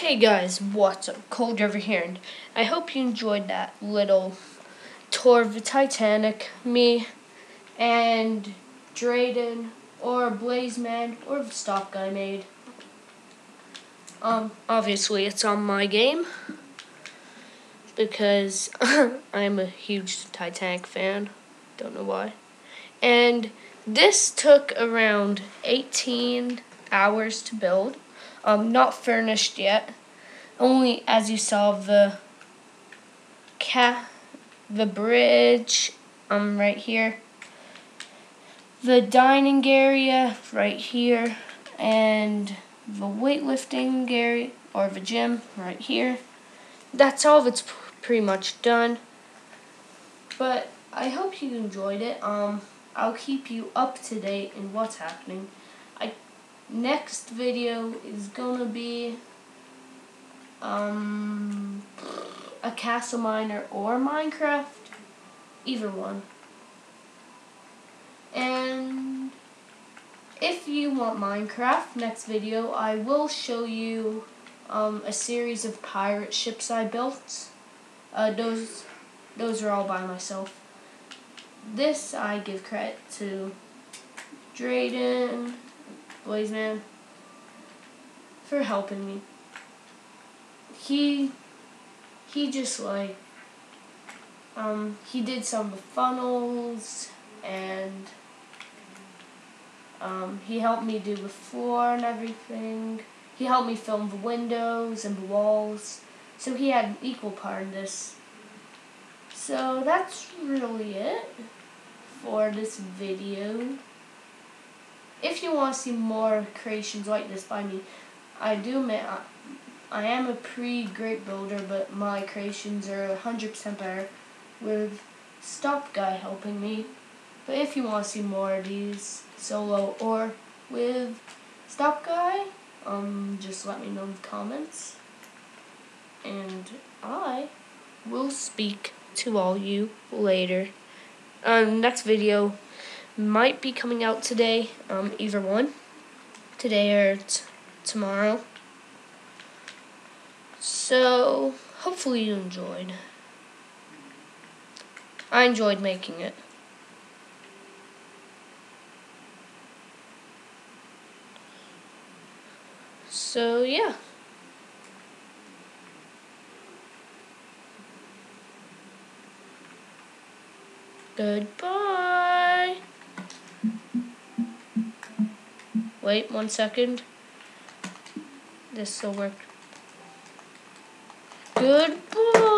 Hey guys, what's up? Cold here, and I hope you enjoyed that little tour of the Titanic. Me and Drayden, or Blazeman, or the Stop Guy made. Um, obviously it's on my game because I'm a huge Titanic fan. Don't know why. And this took around 18 hours to build um, not furnished yet. Only as you saw the cat, the bridge, um, right here. The dining area right here, and the weightlifting area or the gym right here. That's all that's pretty much done. But I hope you enjoyed it. Um, I'll keep you up to date in what's happening. I next video is gonna be um, a CastleMiner or Minecraft, either one. And if you want Minecraft, next video I will show you um, a series of pirate ships I built. Uh, those, those are all by myself. This I give credit to Drayden, Blazeman, for helping me. He, he just like, um, he did some of the funnels and um, he helped me do the floor and everything. He helped me film the windows and the walls. So he had an equal part in this. So that's really it for this video if you want to see more creations like this by me, I do admit I, I am a pretty great builder, but my creations are 100% better with Stop Guy helping me. But if you want to see more of these solo or with Stop Guy, um, just let me know in the comments. And I will speak to all you later. Um, next video might be coming out today, um, either one, today or tomorrow. So, hopefully you enjoyed. I enjoyed making it. So, yeah. Goodbye. Wait one second. This will work. Goodbye.